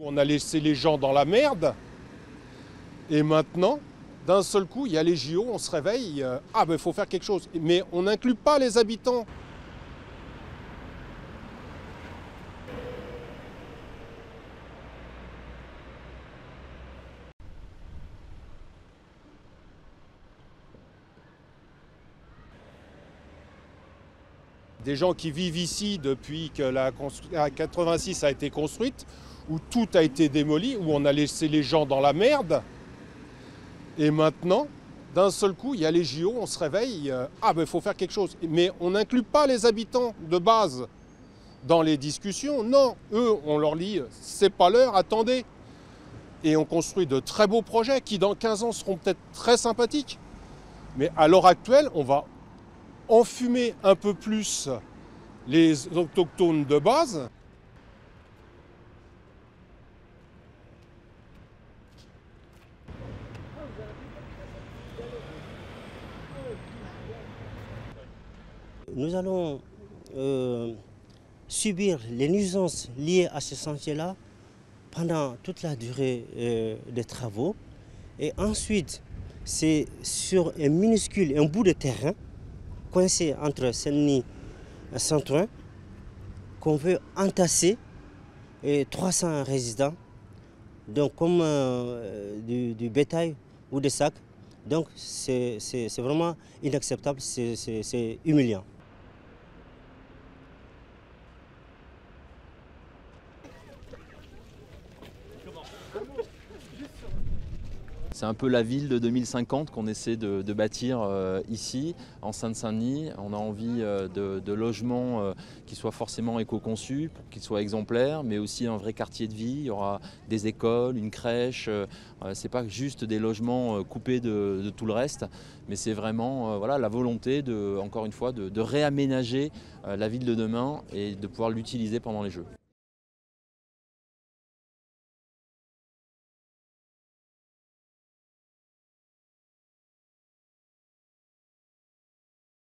On a laissé les gens dans la merde. Et maintenant, d'un seul coup, il y a les JO, on se réveille, euh, ah ben il faut faire quelque chose. Mais on n'inclut pas les habitants. Des gens qui vivent ici depuis que la, 86 a été construite, où tout a été démoli, où on a laissé les gens dans la merde. Et maintenant, d'un seul coup, il y a les JO, on se réveille, euh, ah ben il faut faire quelque chose. Mais on n'inclut pas les habitants de base dans les discussions. Non, eux, on leur dit, c'est pas l'heure, attendez. Et on construit de très beaux projets qui, dans 15 ans, seront peut-être très sympathiques. Mais à l'heure actuelle, on va enfumer un peu plus les autochtones de base. Nous allons euh, subir les nuisances liées à ce sentier-là pendant toute la durée euh, des travaux. Et ensuite, c'est sur un minuscule, un bout de terrain coincé entre Senni et Saint-Ouen qu'on veut entasser 300 résidents, donc comme euh, du, bétail ou des sacs. Donc c'est vraiment inacceptable, c'est humiliant. C'est un peu la ville de 2050 qu'on essaie de, bâtir euh, ici, en Seine-Saint-Denis. On a envie euh, de, logements euh, qui soient forcément éco-conçus, qu'ils soient exemplaires, mais aussi un vrai quartier de vie. Il y aura des écoles, une crèche. c'est pas juste des logements coupés de, tout le reste, mais c'est vraiment voilà, la volonté, de, encore une fois, de réaménager la ville de demain et de pouvoir l'utiliser pendant les Jeux.